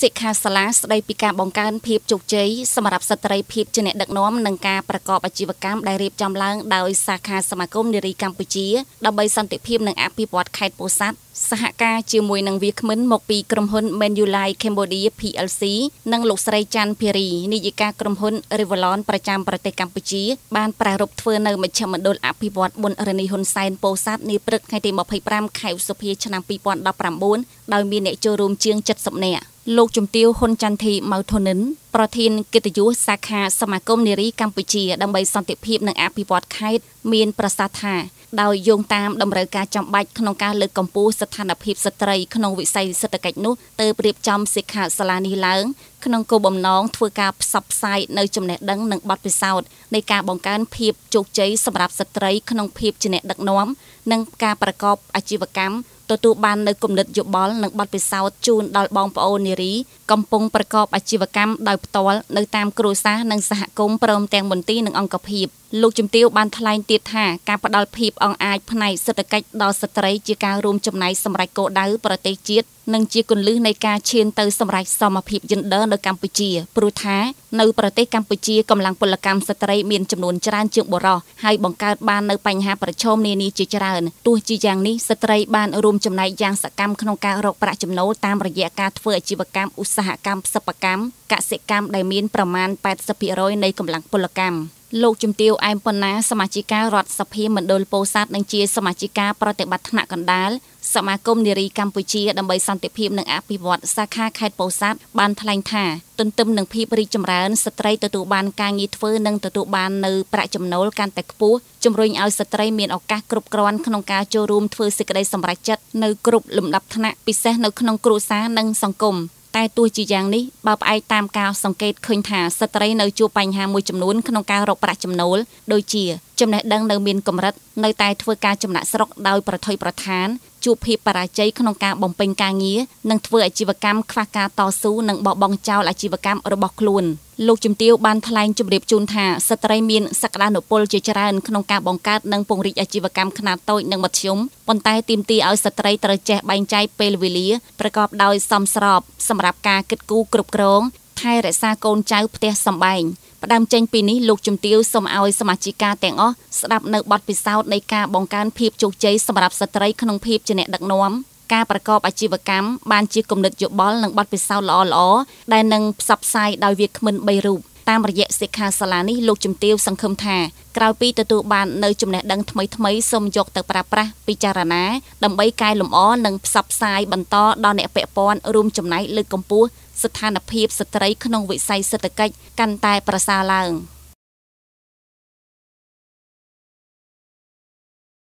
សិក្ខាសាលាស្ដីពីការបង្កើនភាពជោគជ័យសម្រាប់ស្ត្រីភាពជាអ្នកដឹកនាំនិងការប្រកបអាជីវកម្មដែលរៀបចំឡើងដោយសាខាសមាគមនារីកម្ពុជាដើម្បីសន្តិភាពនិងអភិវឌ្ឍខេត្តពោធិ៍សាត់សហការជាមួយនឹងវាគ្មិនមកពីក្រុមហ៊ុន Manulife Cambodia PLC និងលោកស្រីច័ន្ទភារីនាយិកាក្រុមហ៊ុន Revlon ប្រចាំប្រទេសកម្ពុជាបានប្រារព្ធធ្វើនៅមជ្ឈមណ្ឌលអភិវឌ្ឍបុណ្យរនីហ៊ុនសែនពោធិ៍សាត់នាព្រឹកថ្ងៃទី25ខែឧសភាឆ្នាំ2019ដោយមានអ្នកចូលរួមជាង70នាក់ លោកជំទាវហ៊ុនចន្ទធីម៉ៅធនិនប្រធានកិត្តិយសសាខាសមាគមនារីកម្ពុជាដើម្បីសន្តិភាពនិងអភិវឌ្ឍខេត្តមានប្រសាសន៍ថាដោយយោងតាមតម្រូវការចាំបាច់ក្នុងការលើកកម្ពស់ស្ថានភាពស្ត្រីក្នុងវិស័យសេដ្ឋកិច្ចនោះទើបរៀបចំសិក្ខាសាលានេះឡើងក្នុងគោលបំណងធ្វើការផ្សព្វផ្សាយនៅចំណេះដឹងនិងបទពិសោធន៍នៃការបង្កើនភាពជោគជ័យសម្រាប់ស្ត្រីក្នុងភាពជាអ្នកដឹកនាំនិងការប្រកបអាជីវកម្ម ទទួលបាននៅគំនិតយោបល់និងបទពិសោធន៍ជូនដល់បងប្អូននារីកំពុងប្រកបអាជីវកម្មដោយផ្ទាល់នៅតាមគ្រួសារនិងសហគមន៍ព្រមទាំងមន្ទីរនិងអង្គភាពលោកជំទាវបានថ្លែងទៀតថាការផ្ដល់ភាពអង្អាចផ្នែកសេដ្ឋកិច្ចដល់ស្ត្រីជាការរួមចំណែកសម្រេចគោលដៅប្រទេសជាតិ និងជាគន្លឹះនៃការឈានទៅសម្រេចសមភាពយេនឌ័រនៅកម្ពុជាព្រោះថានៅប្រទេសកម្ពុជាកម្លាំងពលកម្មស្ត្រីមានចំនួនច្រើនជាងបុរសហើយបង្កើតបាននៅបញ្ហាប្រឈមនានាជាច្រើនទោះជាយ៉ាងនេះស្ត្រីបានរួមចំណែកយ៉ាងសកម្មក្នុងការរកប្រាក់ចំណូលតាមរយៈការធ្វើអាជីវកម្មឧស្សាហកម្មសិប្បកម្មកសិកម្មដែលមានប្រមាណ80%នៃកម្លាំងពលកម្មលោកជំទាវអែមប៉ុណ្ណាសមាជិការដ្ឋសភាមណ្ឌលពោធិ៍សាត់និងជាសមាជិកាប្រតិបត្តិថ្នាក់កណ្ដាល សមាគមនារីកម្ពុជាដើម្បីសន្តិភាពនិងអភិវឌ្ឍសាខាខេត្តពោធិ៍សាត់បានថ្លែងថាទន្ទឹមនឹងភាពរីកចម្រើនស្ត្រីទទួលបានការងារធ្វើនិងទទួលបាននៅប្រាក់ចំណូលកាន់តែខ្ពស់ជំរុញឲ្យស្ត្រីមានឱកាសគ្រប់គ្រាន់ក្នុងការចូលរួមធ្វើសេចក្តីសម្រេចចិត្តនៅគ្រប់លំដាប់ថ្នាក់ពិសេសនៅក្នុងគ្រួសារនិងសង្គមតែទោះជាយ៉ាងនេះបើផ្អែកតាមការសង្កេតឃើញថាស្ត្រីនៅជួបបញ្ហាមួយចំនួនក្នុងការរកប្រាក់ចំណូលដូចជាចំណេះដឹងនៅមានកម្រិតនៅតែធ្វើការចំណាក់ស្រុកដោយប្រថុយប្រឋាន ជួបភាពបរាជ័យក្នុងការបំពេញការងារនិងធ្វើអាជីវកម្មខ្វះការតស៊ូនិងបោះបង់ចោលអាជីវកម្មរបស់ខ្លួនលោកជំទាវបានថ្លែងជម្រាបជូនថាស្ត្រីមានសក្តានុពលជាច្រើនក្នុងការបង្កើតនិងពង្រីកអាជីវកម្មខ្នាតតូចនិងមធ្យមប៉ុន្តែទាមទារឲ្យស្ត្រីត្រូវចេះបែងចែកពេលវេលាប្រកបដោយសមស្របសម្រាប់ការគិតគូរគ្រប់គ្រងថែរក្សាកូនចៅផ្ទះសម្បែង ផ្ដើមចេញពីនេះលោកជំទាវសូមឲ្យសមាជិកាទាំងអស់ស្ដាប់នៅបទពិសោធន៍នៃការបង្កើនភាពជោគជ័យសម្រាប់ស្ត្រីក្នុងភាពជាអ្នកដឹកនាំការប្រកបអាជីវកម្មបានជាគំនិតយោបល់និងបទពិសោធន៍ល្អៗដែលនឹងផ្សព្វផ្សាយដោយវាគ្មិន3រូបតាមរយៈសិក្ខាសាលានេះលោកជំទាវសង្ឃឹមថាក្រោយពីទទួលបាននៅចំណេះដឹងថ្មីថ្មីសូមយកទៅប្រើប្រាស់ពិចារណាដើម្បីកែលម្អនិងផ្សព្វផ្សាយបន្តដល់អ្នកពាក់ព័ន្ធរួមចំណែកលើកកម្ពស់ ស្ថានភាពស្ត្រីក្នុងវិស័យសេដ្ឋកិច្ចកាន់តែប្រសើរឡើង។